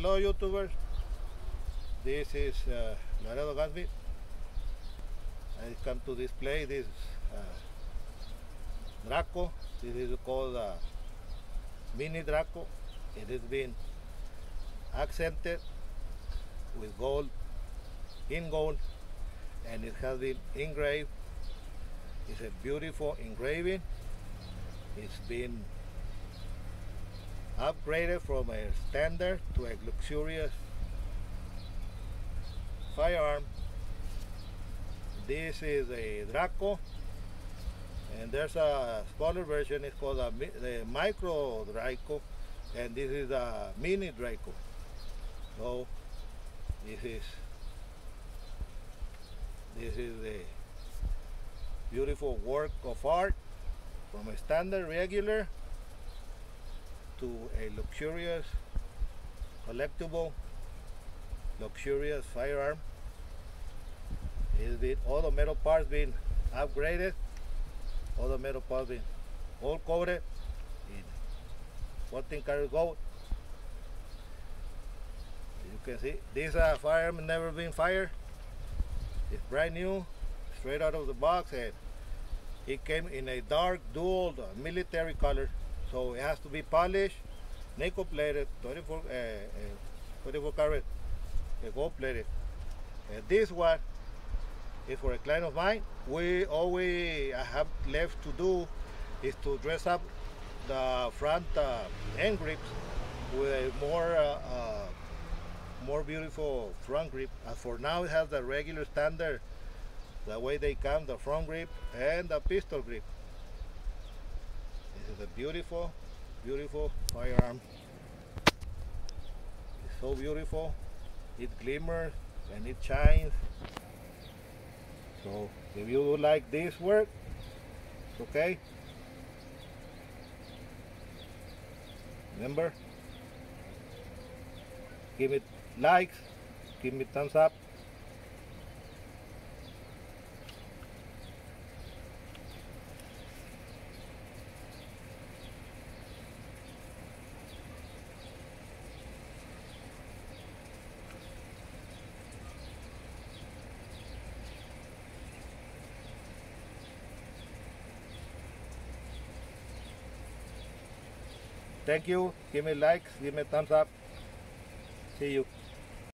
Hello YouTubers, this is uh, Laredo Gunsmith. I come to display this uh, Draco. This is called uh, Mini Draco. It has been accented with gold, in gold, and it has been engraved. It's a beautiful engraving. It's been upgraded from a standard to a luxurious firearm. This is a Draco and there's a smaller version it's called a, the micro Draco and this is a mini Draco. So this is this is a beautiful work of art from a standard regular to a luxurious, collectible, luxurious firearm. It's been, all the metal parts being upgraded, all the metal parts being all coated in 14 karat gold. You can see this uh, firearm never been fired. It's brand new, straight out of the box, and it came in a dark dual uh, military color so it has to be polished, nickel plated, 24, uh, uh, 24 karat, uh, gold plated. And this one is for a client of mine. We all we have left to do is to dress up the front uh, end grips with a more uh, uh, more beautiful front grip. For now, it has the regular standard, the way they come, the front grip and the pistol grip a beautiful, beautiful firearm. It's so beautiful. It glimmers and it shines. So if you like this work, it's okay. Remember, give it likes, give me thumbs up. Thank you. Give me likes, give me thumbs up. See you.